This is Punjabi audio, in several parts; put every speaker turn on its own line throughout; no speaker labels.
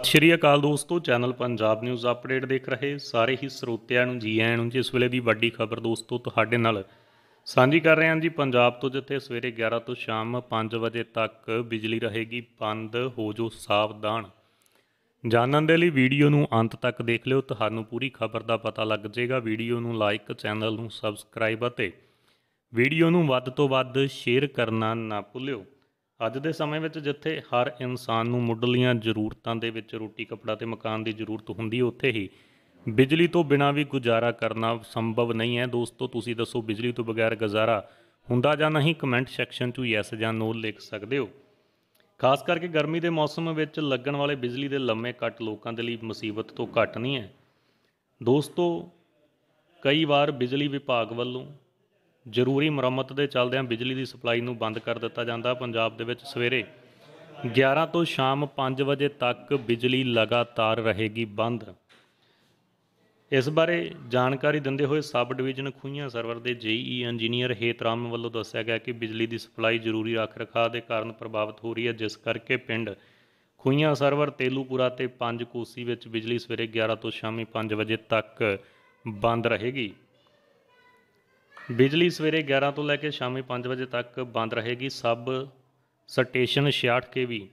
ਸਤਿ ਸ਼੍ਰੀ ਅਕਾਲ ਦੋਸਤੋ, ਚੈਨਲ ਪੰਜਾਬ ਨਿਊਜ਼ ਅਪਡੇਟ ਦੇਖ ਰਹੇ ਸਾਰੇ ਹੀ ਸਰੋਤਿਆਂ ਨੂੰ ਜੀ ਆਇਆਂ ਨੂੰ ਜੀ ਇਸ ਵੇਲੇ ਦੀ ਵੱਡੀ ਖਬਰ ਦੋਸਤੋ ਤੁਹਾਡੇ ਨਾਲ ਸਾਂਝੀ ਕਰ ਰਹੇ ਹਾਂ ਜੀ। ਪੰਜਾਬ ਤੋਂ ਜਿੱਥੇ ਸਵੇਰੇ 11 ਤੋਂ ਸ਼ਾਮ 5 ਵਜੇ ਤੱਕ ਬਿਜਲੀ ਰਹੇਗੀ ਬੰਦ, ਹੋ ਜੋ ਸਾਵਧਾਨ। ਜਾਣਨ ਦੇ ਲਈ ਵੀਡੀਓ ਨੂੰ ਅੰਤ ਤੱਕ ਦੇਖ ਲਿਓ, ਤੁਹਾਨੂੰ ਪੂਰੀ ਖਬਰ ਦਾ ਪਤਾ ਲੱਗ ਜਾਏਗਾ। ਵੀਡੀਓ ਨੂੰ ਲਾਈਕ, ਚੈਨਲ ਨੂੰ ਸਬਸਕ੍ਰਾਈਬ ਅਤੇ ਵੀਡੀਓ ਨੂੰ ਵੱਧ ਤੋਂ ਵੱਧ ਸ਼ੇਅਰ ਕਰਨਾ ਨਾ ਭੁੱਲਿਓ। ਅੱਜ ਦੇ ਸਮੇਂ ਵਿੱਚ ਜਿੱਥੇ ਹਰ ਇਨਸਾਨ ਨੂੰ ਮੁੱਢਲੀਆਂ ਜ਼ਰੂਰਤਾਂ ਦੇ ਵਿੱਚ ਰੋਟੀ, ਕੱਪੜਾ ਤੇ ਮਕਾਨ ਦੀ ਜ਼ਰੂਰਤ ਹੁੰਦੀ ਉੱਥੇ ਹੀ ਬਿਜਲੀ ਤੋਂ ਬਿਨਾਂ ਵੀ ਗੁਜ਼ਾਰਾ ਕਰਨਾ ਸੰਭਵ ਨਹੀਂ ਹੈ। ਦੋਸਤੋ, ਤੁਸੀਂ ਦੱਸੋ ਬਿਜਲੀ ਤੋਂ ਬਗੈਰ ਗੁਜ਼ਾਰਾ ਹੁੰਦਾ ਜਾਂ ਨਹੀਂ? ਕਮੈਂਟ ਸੈਕਸ਼ਨ 'ਚ ਯੈਸ ਜਾਂ ਨੋ ਲਿਖ ਸਕਦੇ ਹੋ। ਖਾਸ ਕਰਕੇ ਗਰਮੀ ਦੇ ਮੌਸਮ ਵਿੱਚ ਲੱਗਣ ਵਾਲੇ ਬਿਜਲੀ ਦੇ ਲੰਮੇ ਕੱਟ ਲੋਕਾਂ ਦੇ ਲਈ ਮੁਸੀਬਤ ਤੋਂ ਘੱਟ ਨਹੀਂ ਹੈ। ਦੋਸਤੋ, ਕਈ ਵਾਰ ਬਿਜਲੀ ਵਿਭਾਗ ਵੱਲੋਂ ਜ਼ਰੂਰੀ ਮੁਰੰਮਤ ਦੇ ਚੱਲਦਿਆਂ ਬਿਜਲੀ ਦੀ ਸਪਲਾਈ ਨੂੰ ਬੰਦ ਕਰ ਦਿੱਤਾ ਜਾਂਦਾ। ਪੰਜਾਬ ਦੇ ਵਿੱਚ ਸਵੇਰੇ 11 ਤੋਂ ਸ਼ਾਮ 5 ਵਜੇ ਤੱਕ ਬਿਜਲੀ ਲਗਾਤਾਰ ਰਹੇਗੀ ਬੰਦ। ਇਸ ਬਾਰੇ ਜਾਣਕਾਰੀ ਦਿੰਦੇ ਹੋਏ ਸਬ ਡਿਵੀਜ਼ਨ ਖੂਹੀਆਂ ਸਰਵਰ ਦੇ ਜੇਈ ਇੰਜੀਨੀਅਰ ਹੇਤਰਾਮ ਵੱਲੋਂ ਦੱਸਿਆ ਗਿਆ ਕਿ ਬਿਜਲੀ ਦੀ ਸਪਲਾਈ ਜ਼ਰੂਰੀ ਰੱਖ ਰਖਾਅ ਦੇ ਕਾਰਨ ਪ੍ਰਭਾਵਿਤ ਹੋ ਰਹੀ ਹੈ, ਜਿਸ ਕਰਕੇ ਪਿੰਡ ਖੂਹੀਆਂ ਸਰਵਰ, ਤੇਲੂਪੁਰਾ ਤੇ ਪੰਜ ਕੋਸੀ ਵਿੱਚ ਬਿਜਲੀ ਸਵੇਰੇ 11 ਤੋਂ ਸ਼ਾਮੀ 5 ਵਜੇ ਤੱਕ ਬੰਦ ਰਹੇਗੀ। ਬਿਜਲੀ ਸਵੇਰੇ 11 ਤੋਂ ਲੈ ਕੇ ਸ਼ਾਮੀ 5 ਵਜੇ ਤੱਕ ਬੰਦ ਰਹੇਗੀ। Sub station 66 KV.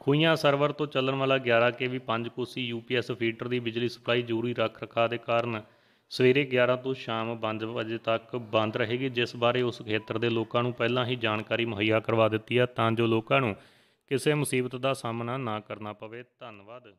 Khuhian Sarwar ਤੋਂ ਚੱਲਣ ਵਾਲਾ 11 ਕੇਵੀ 5 ਕੋਸੀ ਯੂਪੀਐਸ ਫੀਡਰ ਦੀ ਬਿਜਲੀ ਸਪਲਾਈ ਜ਼ਰੂਰੀ ਰੱਖ ਰਖਾਅ ਦੇ ਕਾਰਨ ਸਵੇਰੇ 11 ਤੋਂ ਸ਼ਾਮ 5 ਵਜੇ ਤੱਕ ਬੰਦ ਰਹੇਗੀ, ਜਿਸ ਬਾਰੇ ਉਸ ਖੇਤਰ ਦੇ ਲੋਕਾਂ ਨੂੰ ਪਹਿਲਾਂ ਹੀ ਜਾਣਕਾਰੀ ਮੁਹੱਈਆ ਕਰਵਾ ਦਿੱਤੀ ਹੈ। ਤਾਂ ਜੋ ਲੋਕਾਂ ਨੂੰ ਕਿਸੇ ਮੁਸੀਬਤ ਦਾ ਸਾਹਮਣਾ ਨਾ ਕਰਨਾ ਪਵੇ। ਧੰਨਵਾਦ।